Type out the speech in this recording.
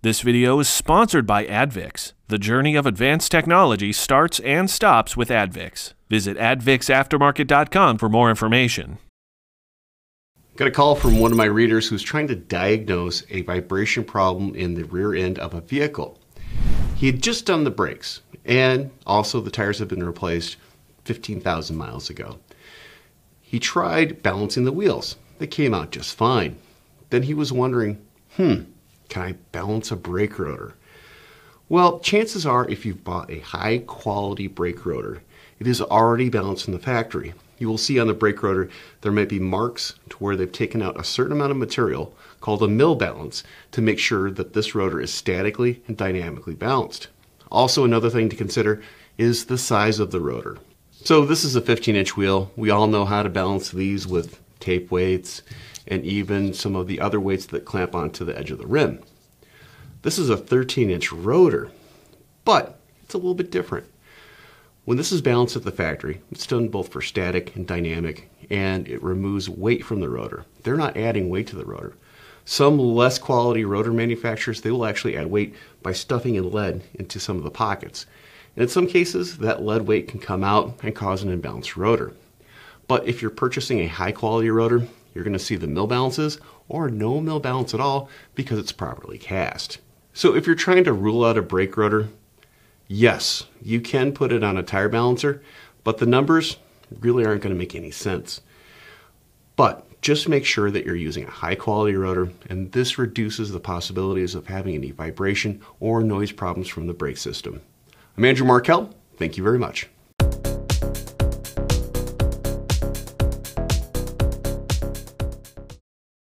This video is sponsored by ADVICS. The journey of advanced technology starts and stops with ADVICS. Visit advicsaftermarket.com for more information. Got a call from one of my readers who's trying to diagnose a vibration problem in the rear end of a vehicle. He had just done the brakes, and also the tires have been replaced 15,000 miles ago. He tried balancing the wheels. They came out just fine. Then he was wondering, hmm, can I balance a brake rotor? Well, chances are if you've bought a high quality brake rotor, it is already balanced in the factory. You will see on the brake rotor there might be marks to where they've taken out a certain amount of material called a mill balance to make sure that this rotor is statically and dynamically balanced. Also, another thing to consider is the size of the rotor. So, this is a 15 inch wheel. We all know how to balance these with tape weights and even some of the other weights that clamp onto the edge of the rim. This is a 13 inch rotor, but it's a little bit different. When this is balanced at the factory, it's done both for static and dynamic, and it removes weight from the rotor. They're not adding weight to the rotor. Some less quality rotor manufacturers, they will actually add weight by stuffing in lead into some of the pockets. And in some cases, that lead weight can come out and cause an imbalanced rotor. But if you're purchasing a high quality rotor, you're going to see the mill balances or no mill balance at all because it's properly cast. So if you're trying to rule out a brake rotor, yes, you can put it on a tire balancer, but the numbers really aren't going to make any sense. But just make sure that you're using a high quality rotor, and this reduces the possibilities of having any vibration or noise problems from the brake system. I'm Andrew Markel. Thank you very much.